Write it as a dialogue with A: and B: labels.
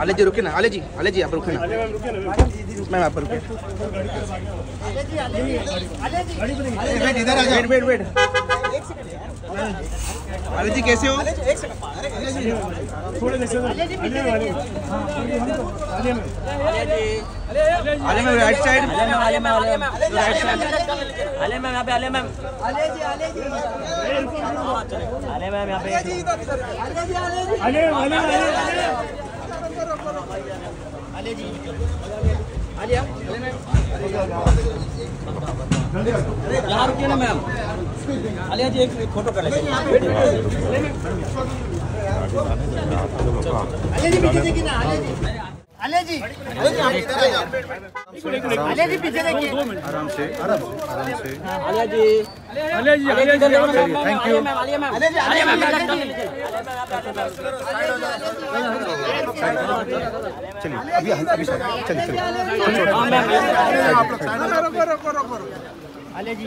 A: आले जी रुके ना आले जी आले जी आप रुके ना मैम आप रुके वेट वेट वेट आले जी कैसे हो आले मैम राइट साइड
B: आले मैम आले मैम आले मैम यहाँ पे आले मैम आले मैम यहाँ पे यहाँ रुकिए ना मैम आलिया जी एक फ़ोटो कर
C: आले जी आले जी पीछे देखिए
D: आराम से आराम से आराम से
B: Alia ji Alia ji Alia ji thank you ma'am Alia ma'am Alia ma'am
D: चलिए अभी अभी चलिए चलिए
B: हाँ मैम
C: आले जी